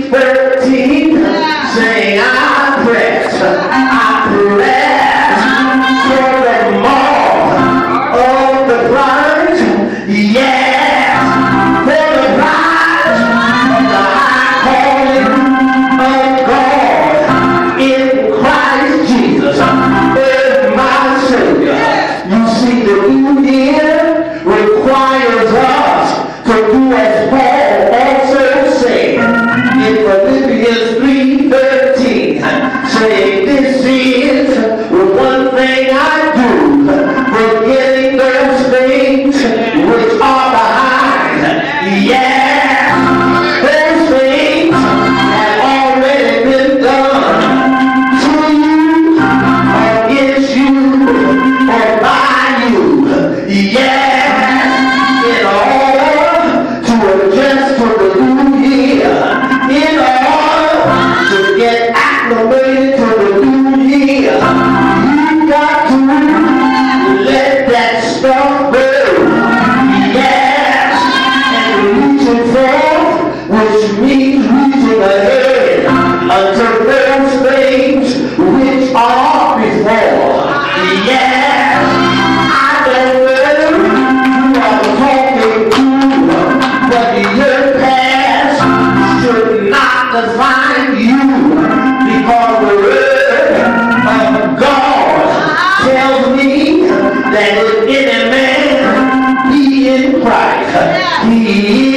Thirteen. ahead those things which are before. Yes, I know. You are talking to, but your past should not define you because the word of God tells me that if any man be in Christ, he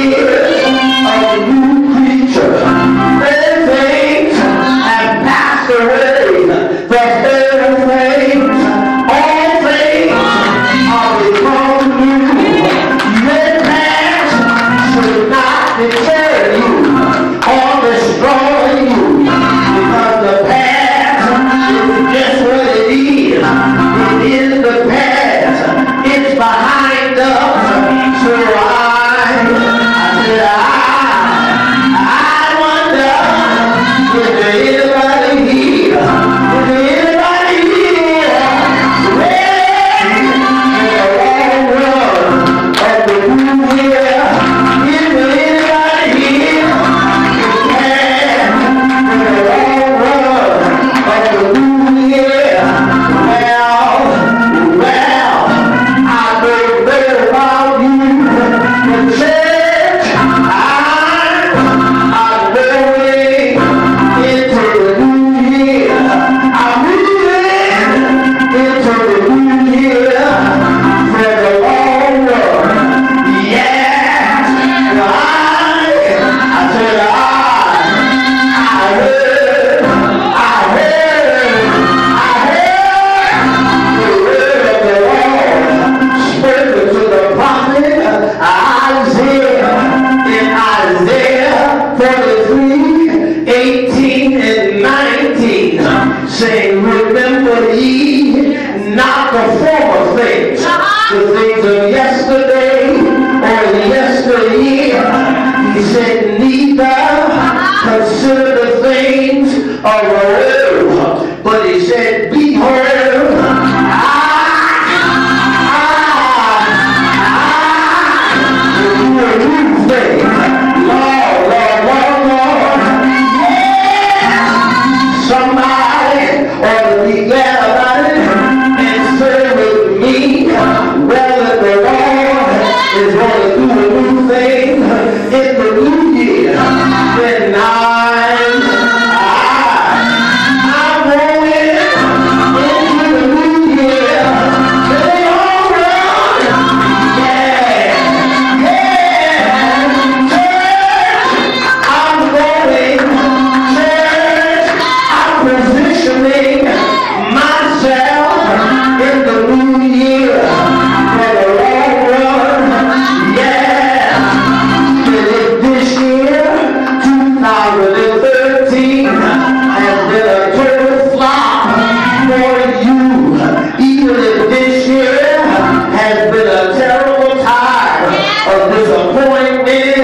the He said, Need thou consider the things of the world. But he said, Be heard of disappointment